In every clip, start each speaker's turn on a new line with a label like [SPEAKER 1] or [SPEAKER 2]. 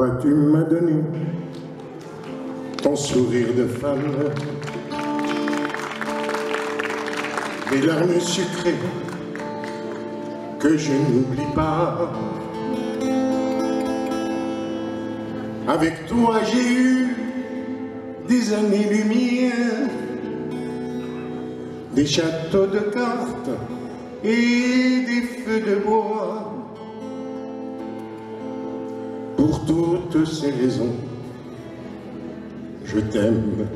[SPEAKER 1] Toi, tu m'as donné ton sourire de femme, des larmes sucrées que je n'oublie pas. Avec toi, j'ai eu des années-lumière, des châteaux de cartes et des feux de bois. Ces raisons, je t'aime.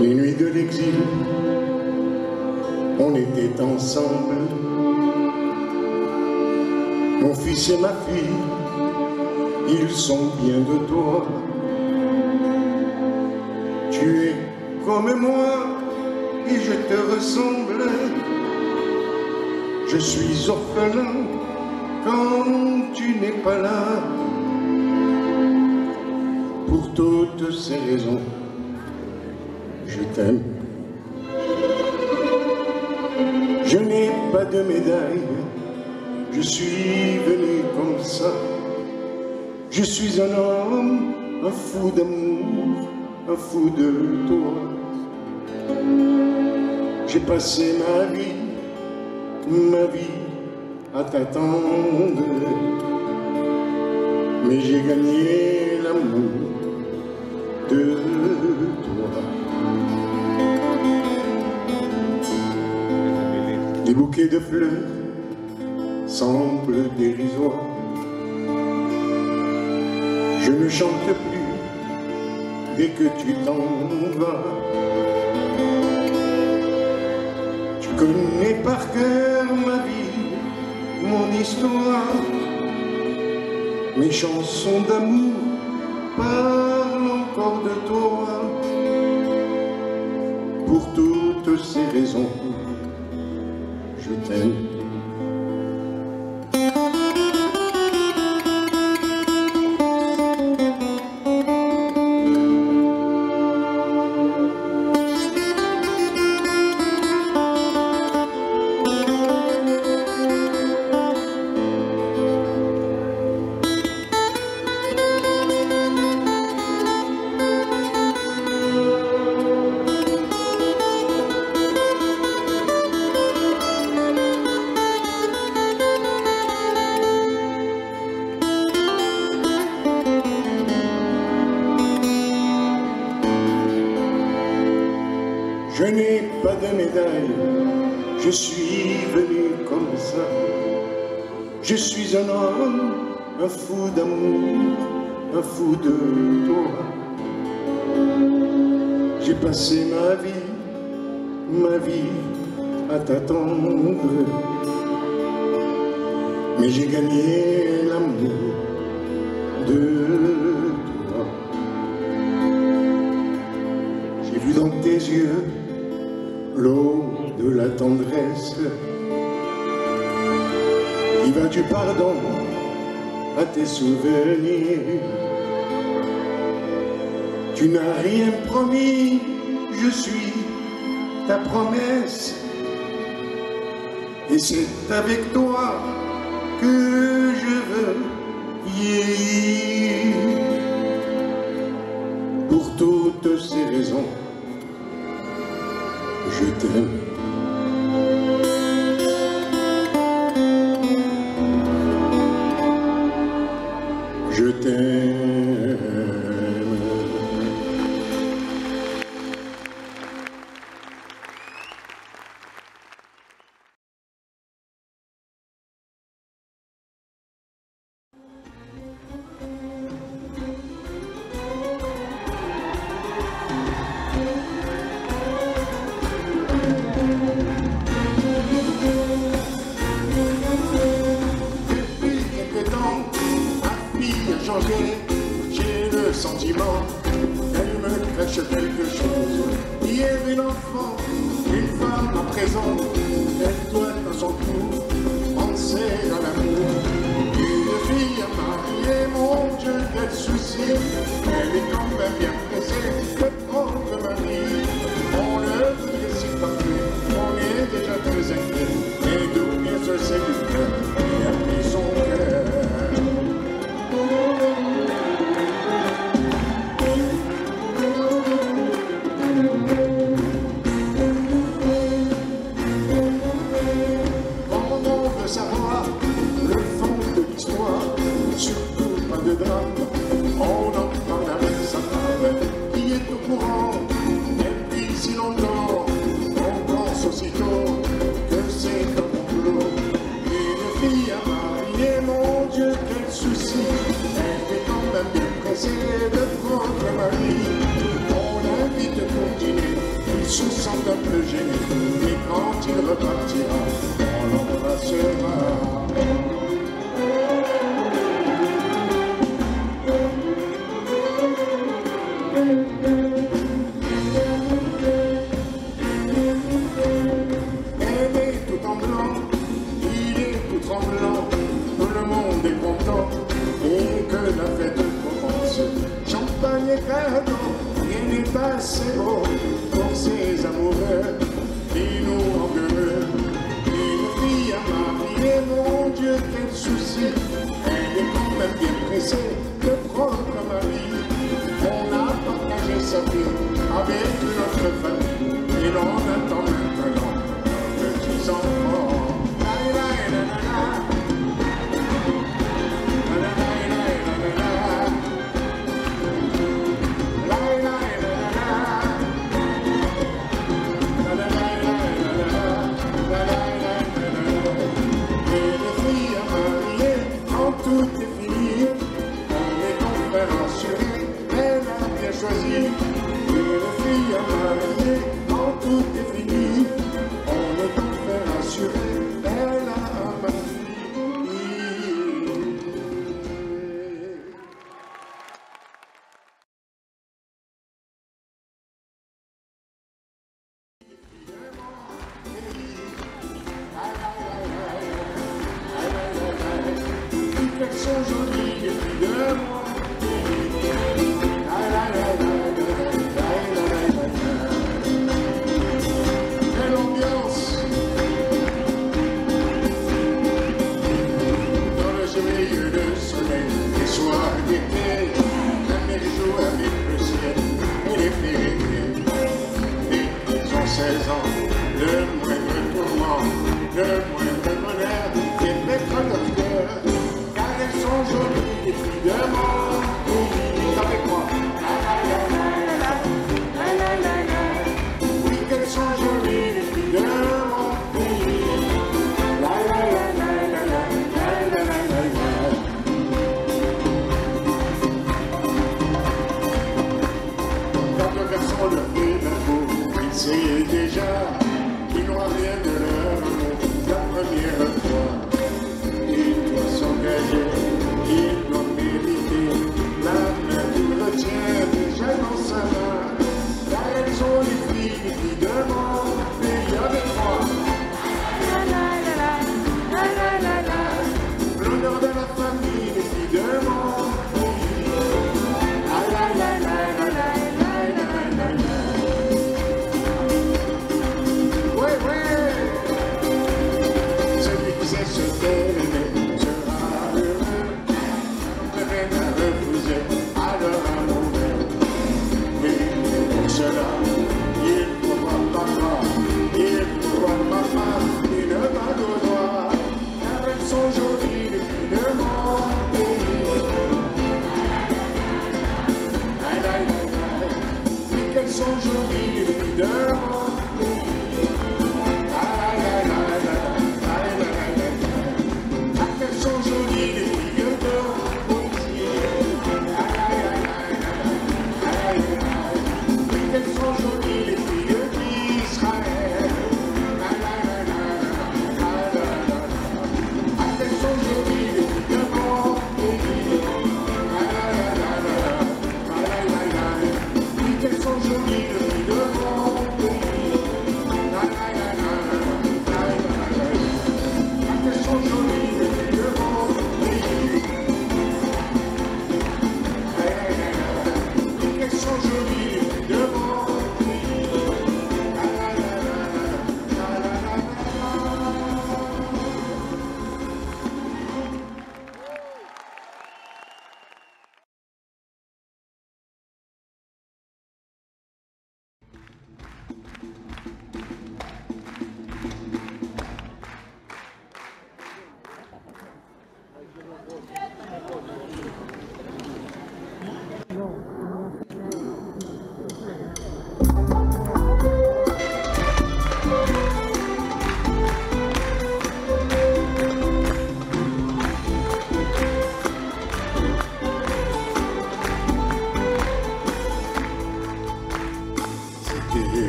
[SPEAKER 1] Les nuits de l'exil, on était ensemble. Mon fils et ma fille, ils sont bien de toi. Tu es comme moi et je te ressemble. Je suis orphelin quand tu n'es pas là. Pour toutes ces raisons, je t'aime. Je n'ai pas de médaille, je suis venu comme ça. Je suis un homme, un fou d'amour, un fou de toi. J'ai passé ma vie, ma vie à t'attendre, mais j'ai gagné l'amour de toi. Des bouquets de fleurs semblent dérisoires. Je ne chante plus dès que tu t'en vas. Tu connais par cœur Mes chansons d'amour parlent encore de toi. Pour toutes ces raisons, je t'aime. Du pardon à tes souvenirs. Tu n'as rien promis, je suis ta promesse. Et c'est avec toi que je veux vieillir. Pour toutes ces raisons, je t'aime.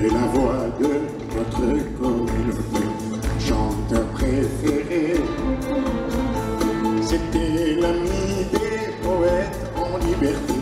[SPEAKER 1] est la voix de notre communauté, chanteur préféré. C'était l'ami des poètes en liberté.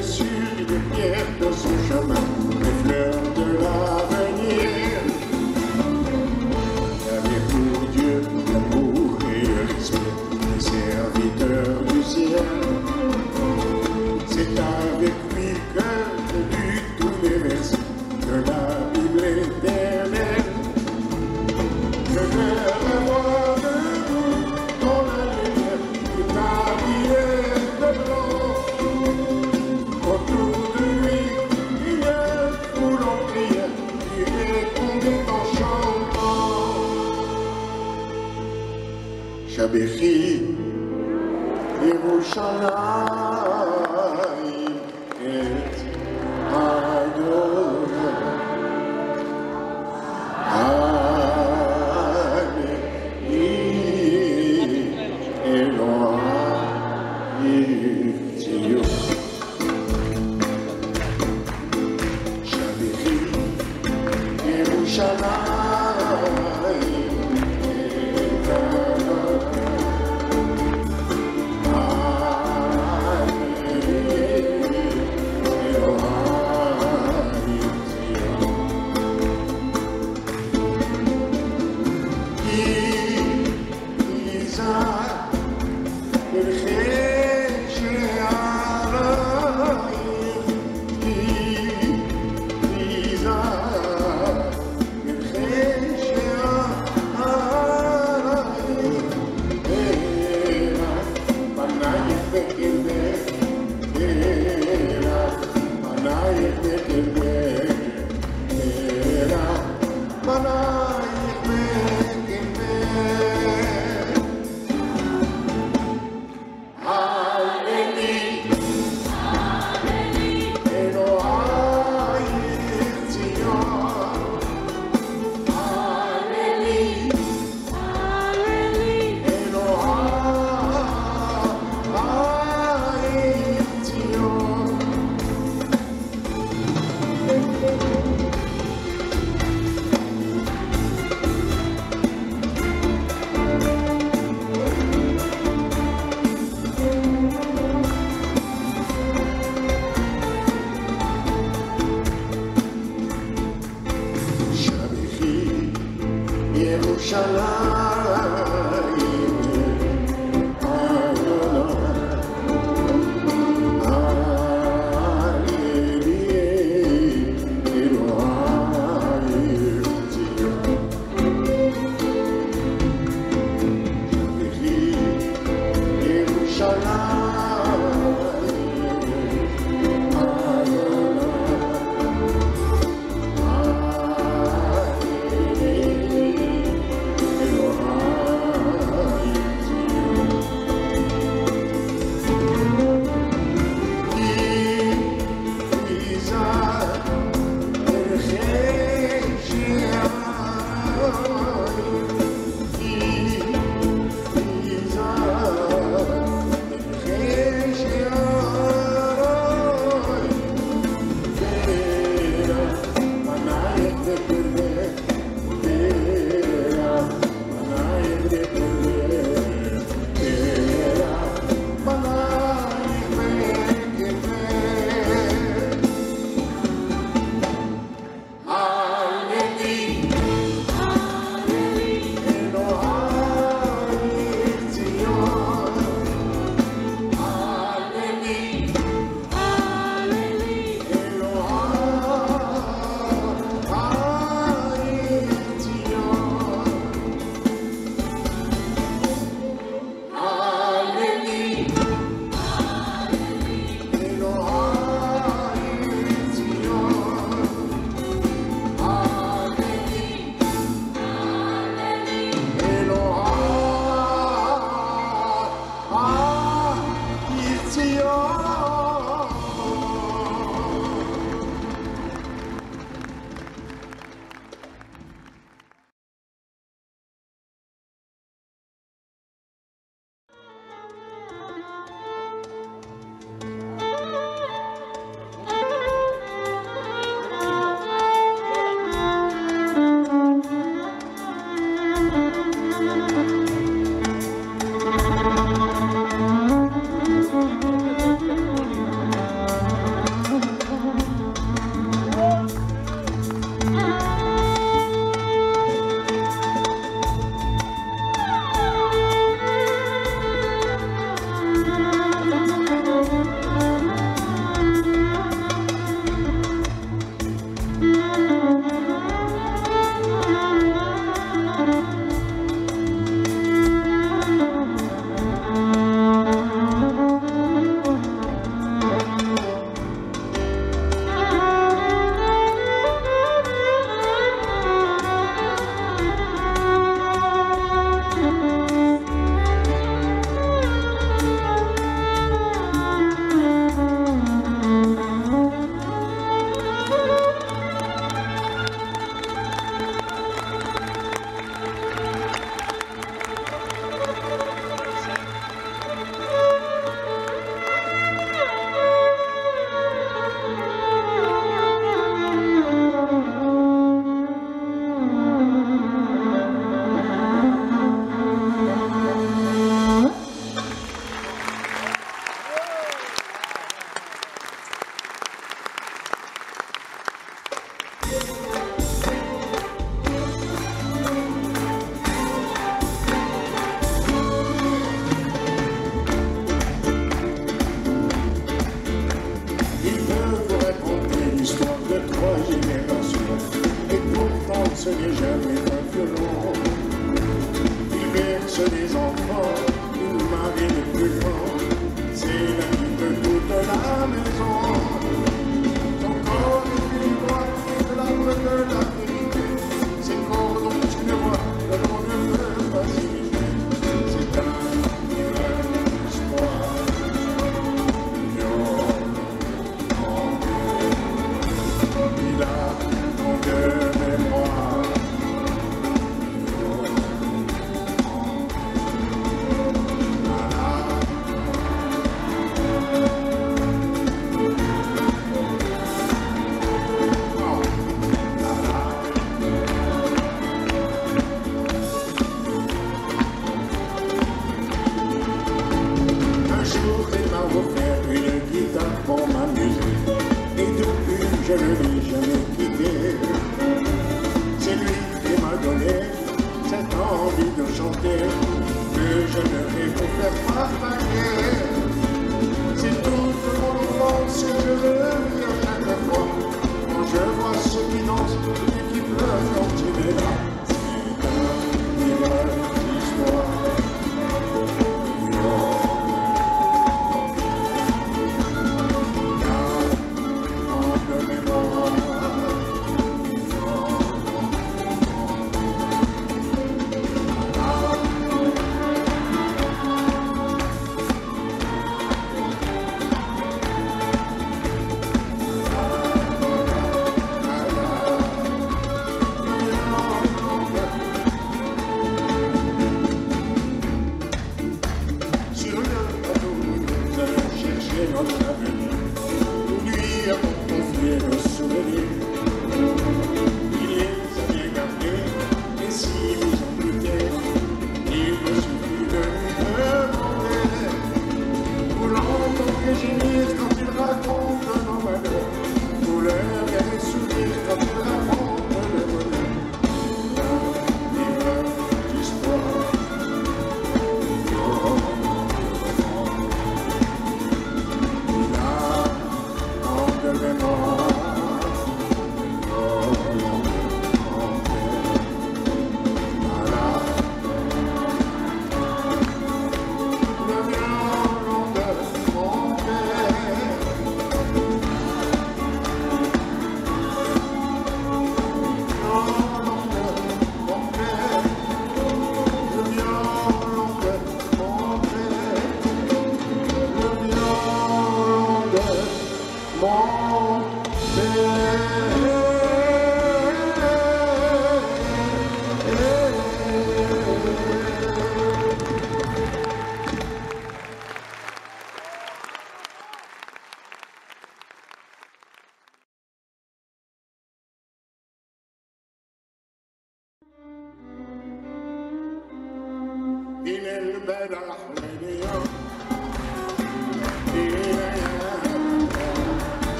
[SPEAKER 1] Semé sur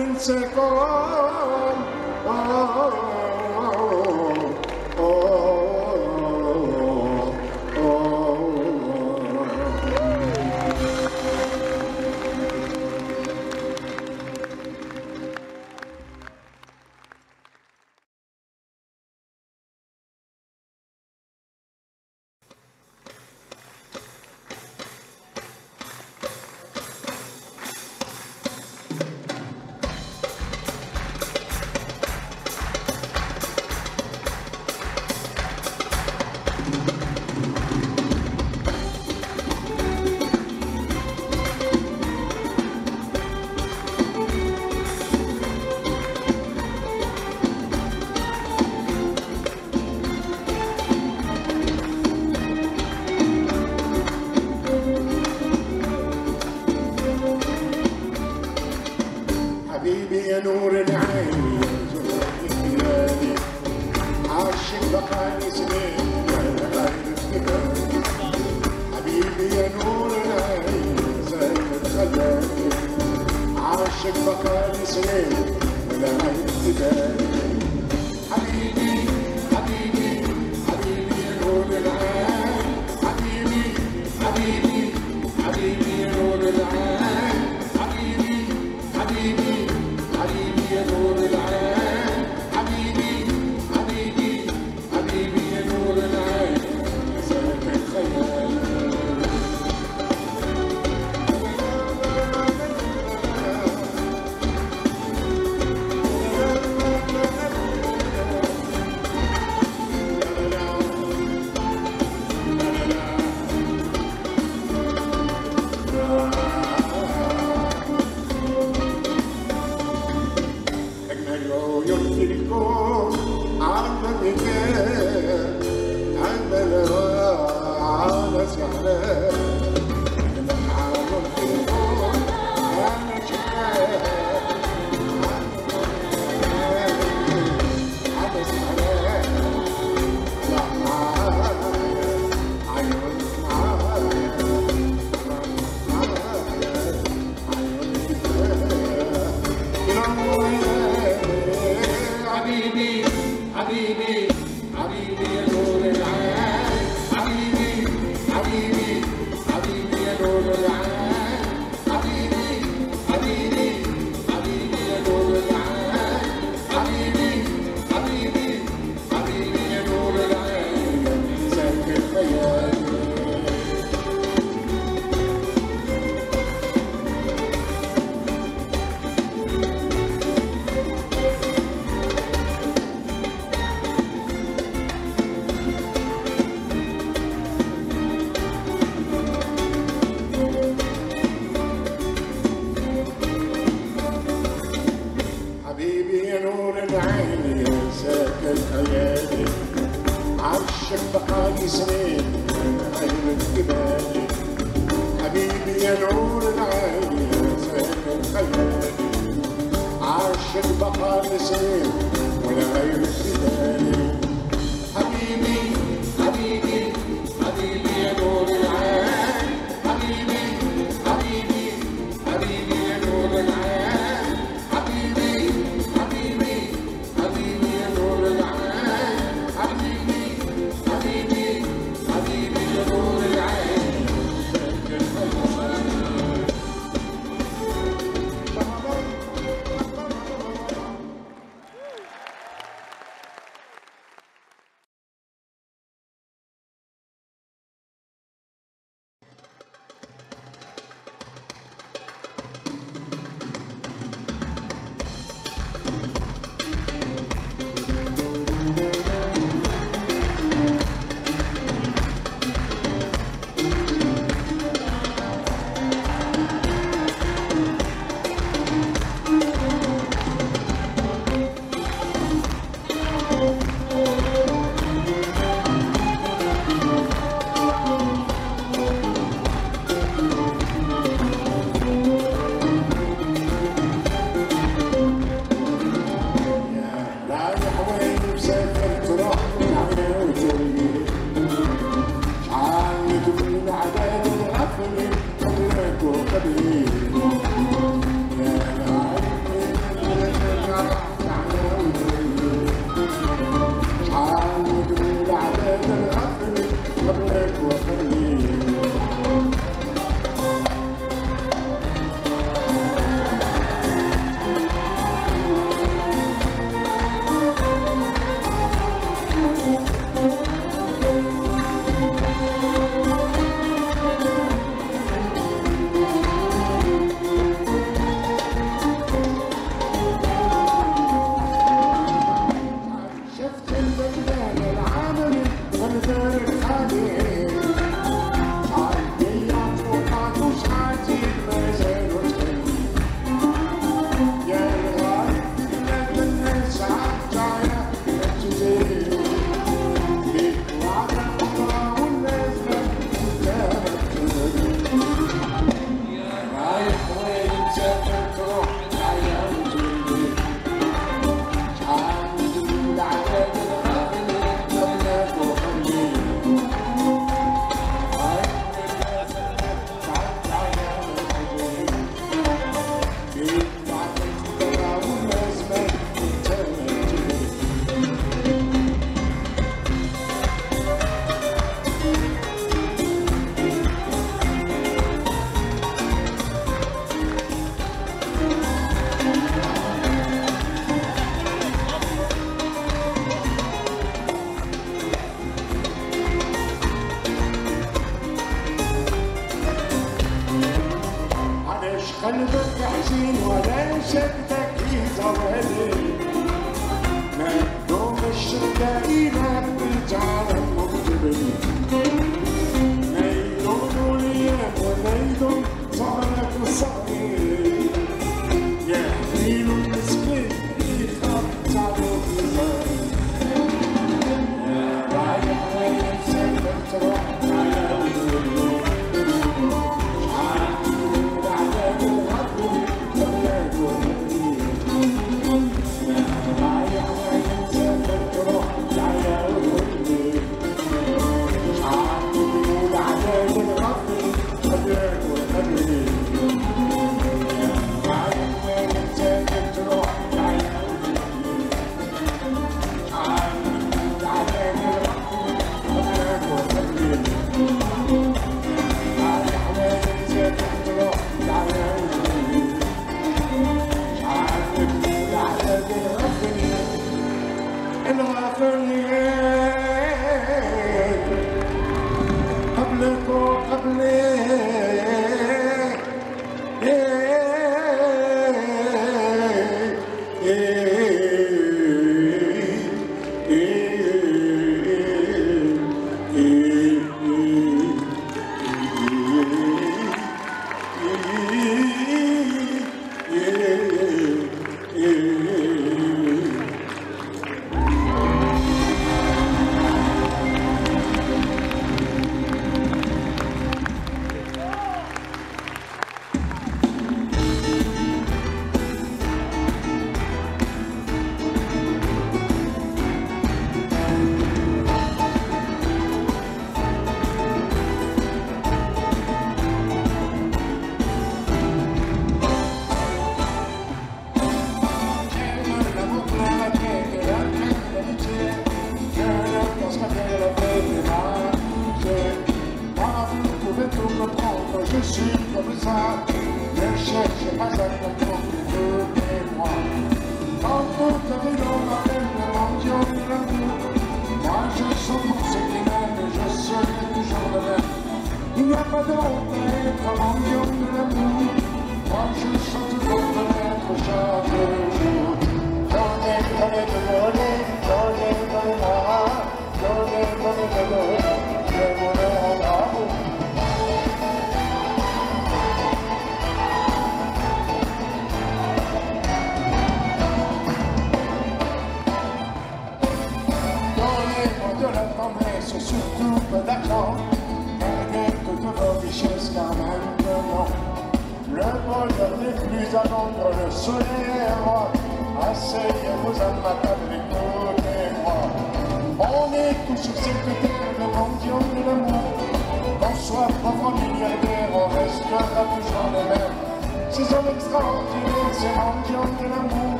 [SPEAKER 1] in second.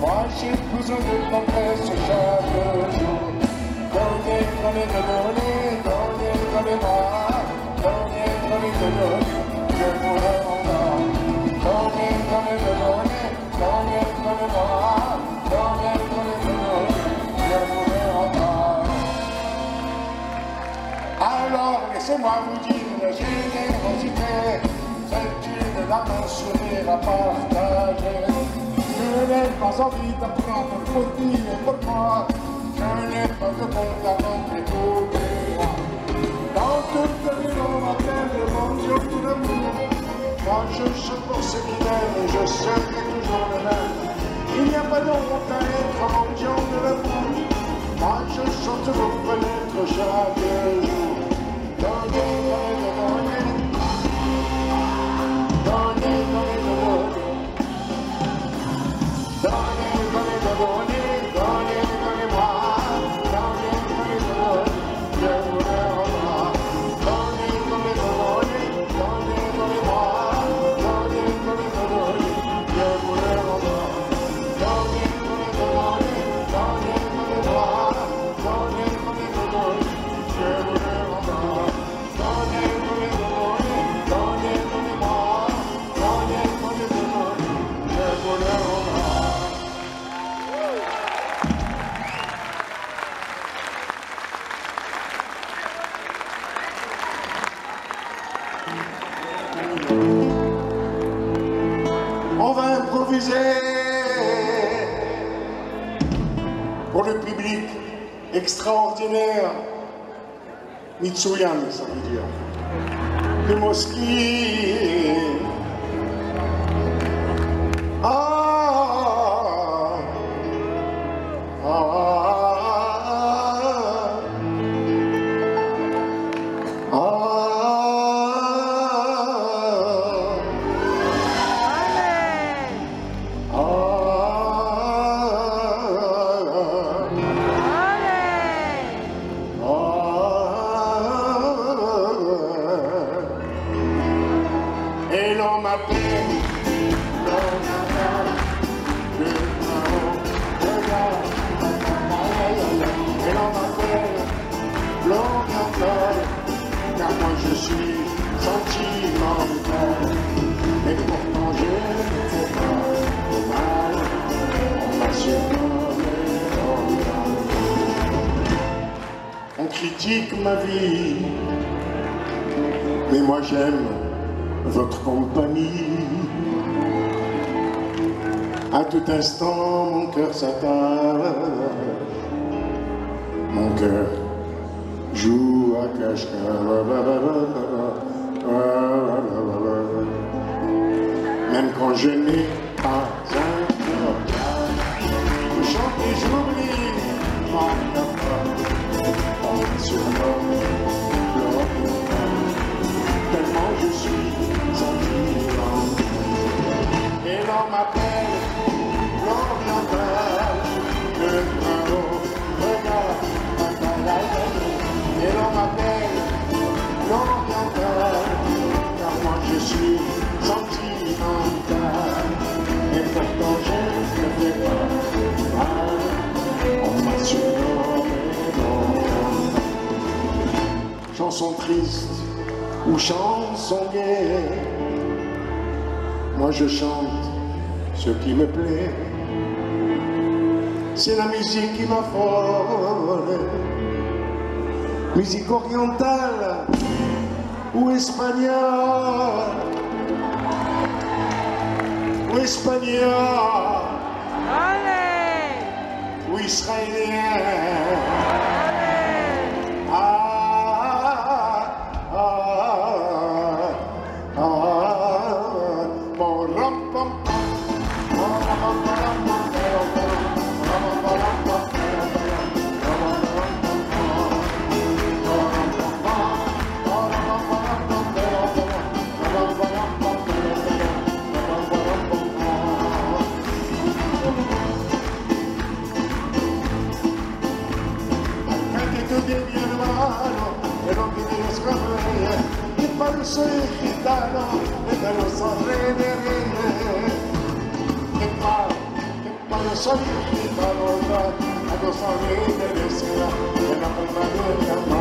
[SPEAKER 1] Moi j'ai besoin de tendresse chaque jour. Donner, donner, te donner, donner, donner-moi. Donner, donner, te donner, je pourrais en avoir. Donner, donner, te donner, donner, donner-moi. Alors laissez-moi vous dire la générosité, c'est une larme, à partager l'ai pas envie d'apprendre pour dire pour moi. Je n'ai pas de compte à rendre pour moi. Dans toute ville, on m'appelle bonjour tout le monde. Moi, je supporte ces fidèles et je serai toujours le même. Il n'y a pas de honte à être mendiant de la. Moi, je chante vos fenêtres chaque jour. Mitsuyan, ça veut dire. De ma vie, mais moi j'aime votre compagnie. À tout instant, mon cœur s'attache, mon cœur joue à cache Même quand je n'ai pas un cœur, et j'oublie. On me surnomme l'oriental, tellement je suis sentimental. Et l'on m'appelle l'oriental, le haut, regarde, et l'on m'appelle l'oriental, car moi je suis sentimental. Et pourtant je ne fais pas mal, on m'a Chanson triste ou chanson gaie, moi je chante ce qui me plaît. C'est la musique qui m'affole, musique orientale ou espagnole, ou espagnole, ou israélien. parche gitano eta gozarrere Kepa, kepa soy gitano da, a gozarrere zera, eta gozarrere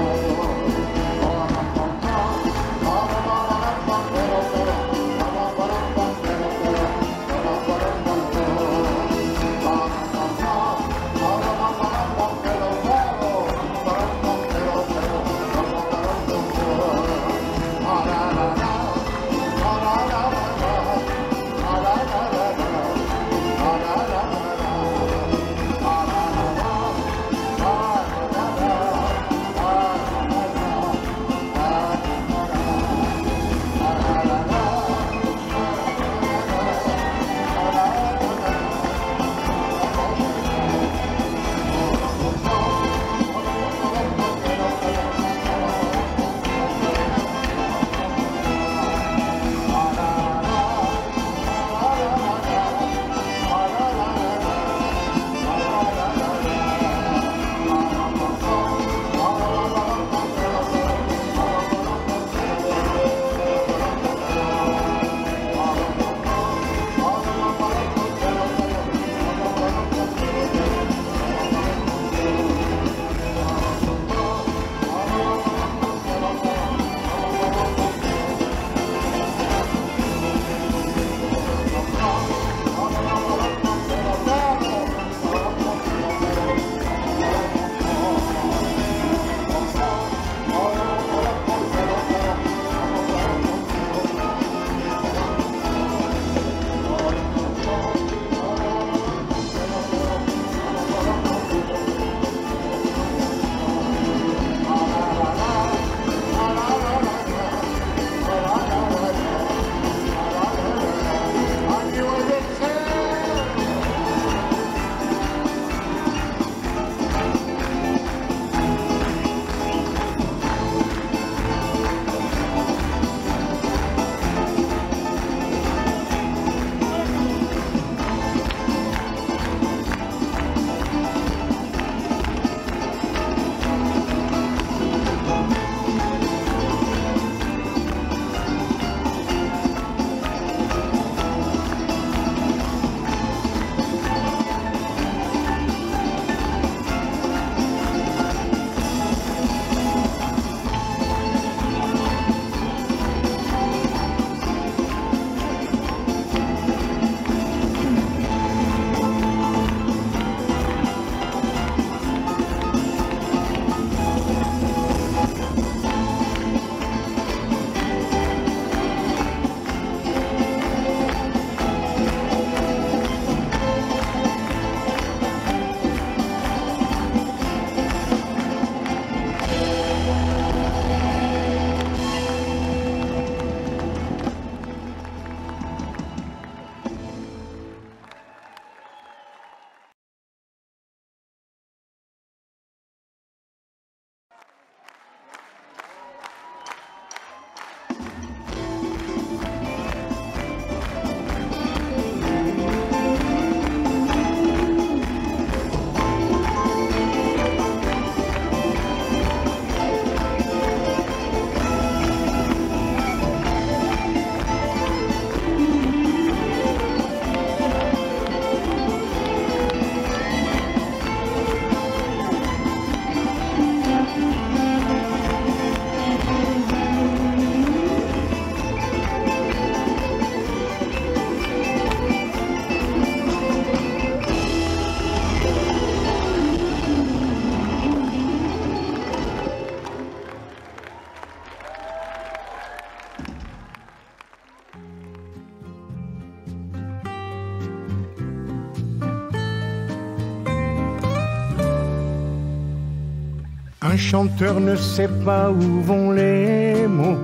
[SPEAKER 1] chanteur ne sait pas où vont les mots,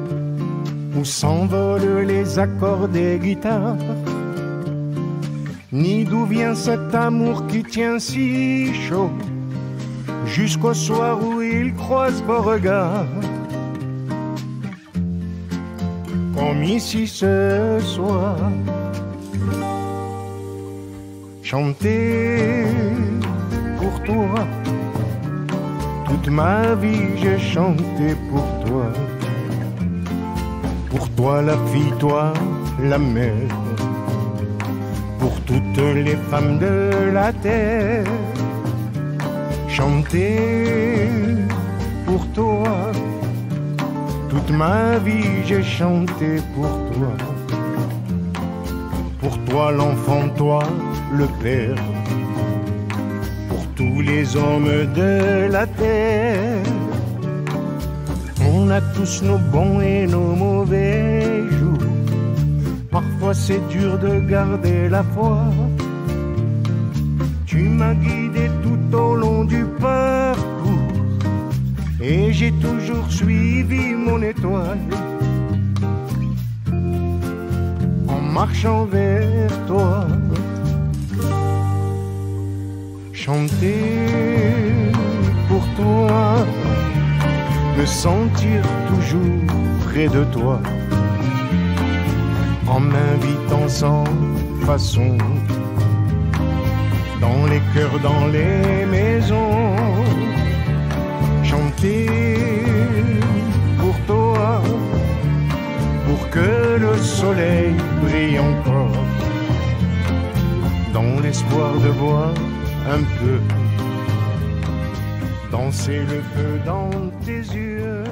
[SPEAKER 1] où s'envolent les accords des guitares, ni d'où vient cet amour qui tient si chaud, jusqu'au soir où il croise vos regards. Comme ici ce soir, chanter pour toi toute ma vie j'ai chanté pour toi. Pour toi la fille, toi la mère. Pour toutes les femmes de la terre. Chanter pour toi. Toute ma vie j'ai chanté pour toi. Pour toi l'enfant, toi le père les hommes de la terre. On a tous nos bons et nos mauvais jours. Parfois c'est dur de garder la foi. Tu m'as guidé tout au long du parcours et j'ai toujours suivi mon étoile en marchant vers toi chanter pour toi, me sentir toujours près de toi, en m'invitant sans façon, dans les cœurs, dans les maisons, chanter pour toi, pour que le soleil brille encore, dans l'espoir de voir un peu danser le feu dans tes yeux.